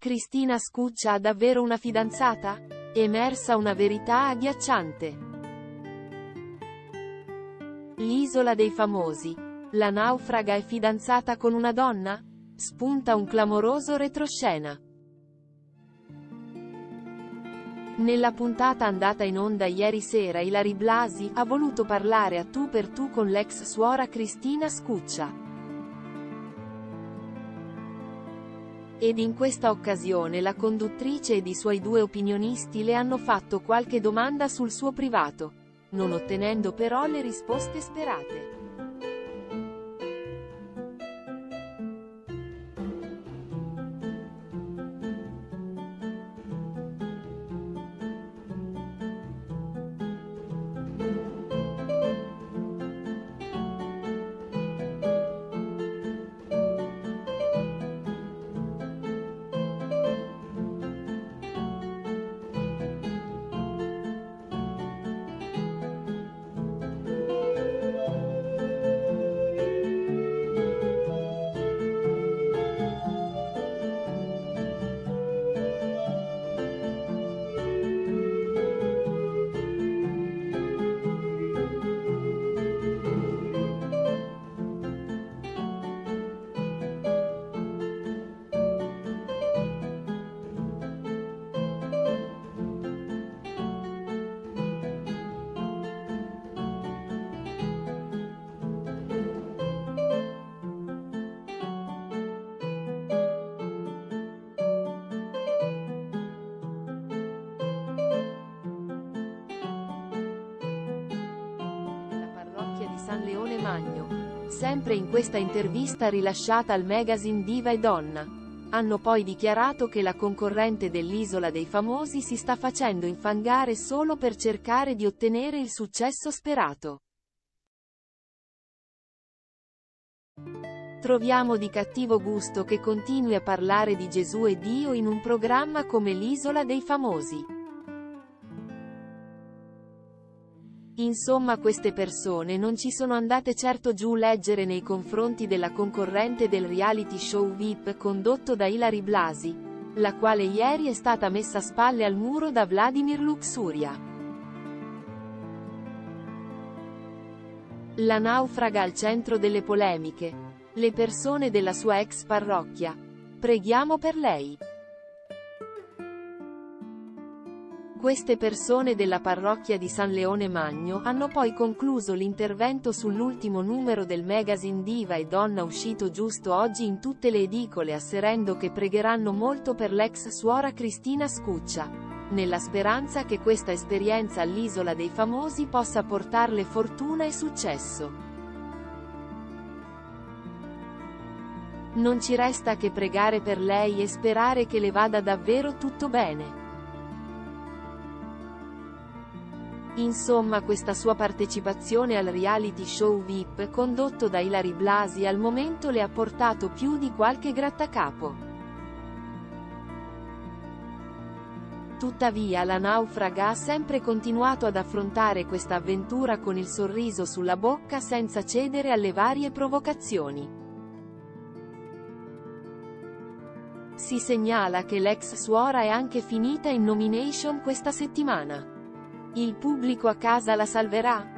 Cristina Scuccia ha davvero una fidanzata? Emersa una verità agghiacciante. L'isola dei famosi. La naufraga è fidanzata con una donna? Spunta un clamoroso retroscena. Nella puntata andata in onda ieri sera Ilari Blasi ha voluto parlare a tu per tu con l'ex suora Cristina Scuccia. Ed in questa occasione la conduttrice ed i suoi due opinionisti le hanno fatto qualche domanda sul suo privato, non ottenendo però le risposte sperate. San Leone Magno. Sempre in questa intervista rilasciata al magazine Diva e Donna. Hanno poi dichiarato che la concorrente dell'Isola dei Famosi si sta facendo infangare solo per cercare di ottenere il successo sperato. Troviamo di cattivo gusto che continui a parlare di Gesù e Dio in un programma come l'Isola dei Famosi. Insomma queste persone non ci sono andate certo giù leggere nei confronti della concorrente del reality show VIP condotto da Ilari Blasi, la quale ieri è stata messa a spalle al muro da Vladimir Luxuria. La naufraga al centro delle polemiche. Le persone della sua ex parrocchia. Preghiamo per lei. Queste persone della parrocchia di San Leone Magno hanno poi concluso l'intervento sull'ultimo numero del magazine Diva e Donna uscito giusto oggi in tutte le edicole asserendo che pregheranno molto per l'ex suora Cristina Scuccia, nella speranza che questa esperienza all'Isola dei Famosi possa portarle fortuna e successo. Non ci resta che pregare per lei e sperare che le vada davvero tutto bene. Insomma questa sua partecipazione al reality show VIP condotto da Ilari Blasi al momento le ha portato più di qualche grattacapo. Tuttavia la naufraga ha sempre continuato ad affrontare questa avventura con il sorriso sulla bocca senza cedere alle varie provocazioni. Si segnala che l'ex suora è anche finita in nomination questa settimana. Il pubblico a casa la salverà?